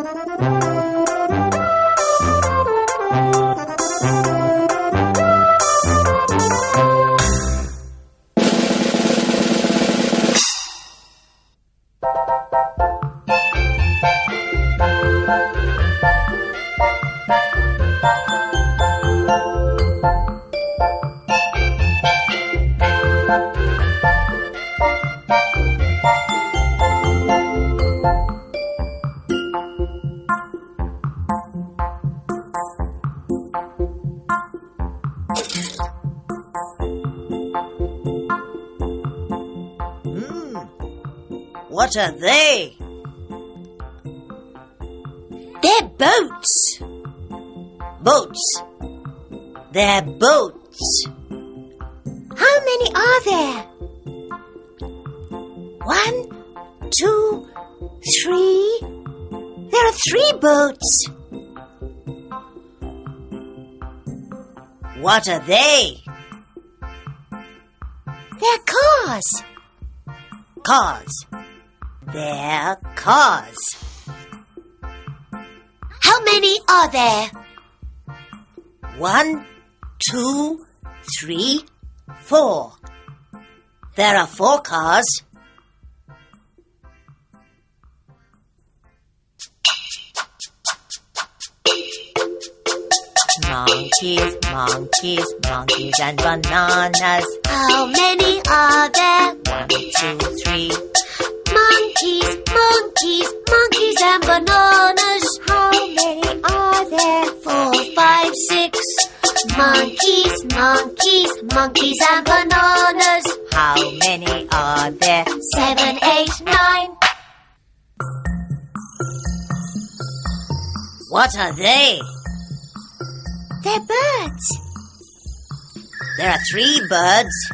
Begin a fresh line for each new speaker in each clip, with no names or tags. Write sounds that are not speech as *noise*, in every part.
Thank you. What are they?
They're boats.
Boats. They're boats.
How many are there? One, two, three. There are three boats.
What are they?
They're cars.
Cars. They're cars.
How many are there?
One, two, three, four. There are four cars. Monkeys, monkeys, monkeys and bananas.
How many are there?
One, two, three.
Monkeys, monkeys, monkeys and bananas. How many are there? Four, five, six. Monkeys, monkeys, monkeys and bananas.
How many are there?
Seven, eight, nine.
What are they?
They're birds.
There are three birds.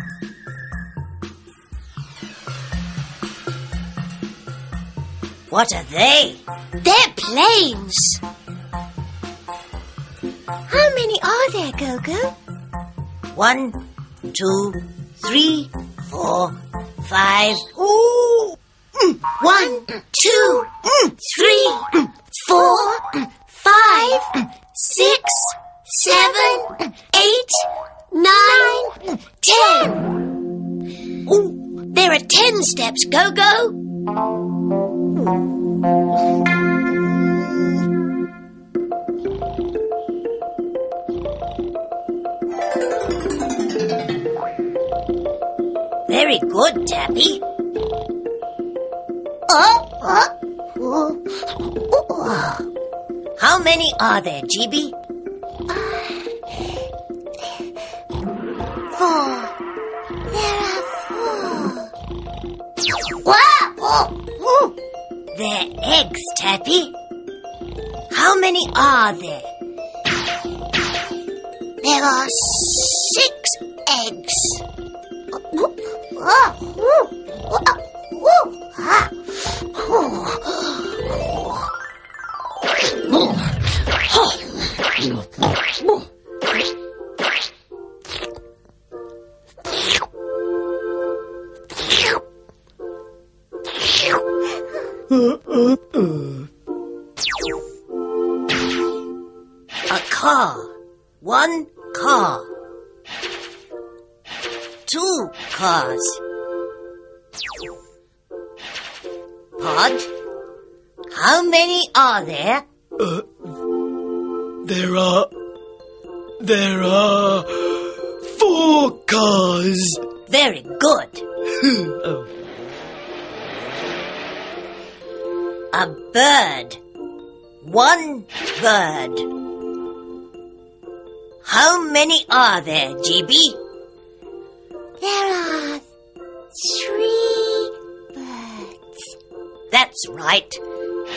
What are they?
They're planes. How many are there, Gogo?
One, two, three, four, five. Ooh! Hmm.
One, two, hmm. three, hmm. four, five, six, seven, eight, nine, ten. Ooh, there are ten steps, Gogo.
Very good, Tappy.
Oh, oh, oh.
How many are there, GB?
Ah,
They're eggs, Tappy. How many are there?
There are six eggs. Oh, oh, oh,
A car. One car. Two cars. Pod? How many are there?
Uh, there are. There are. Four cars.
Very good. *laughs*
oh.
A bird. One bird. How many are there, GB?
There are three birds.
That's right.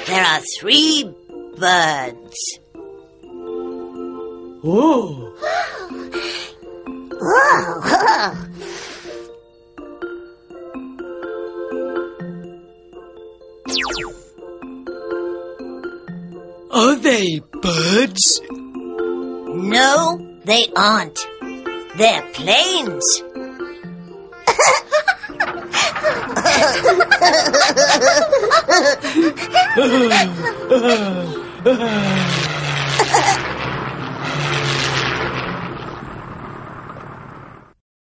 There are three birds.
Oh. *gasps*
Whoa.
Are *laughs* *laughs* they birds?
No, they aren't. They're planes. *laughs* *laughs*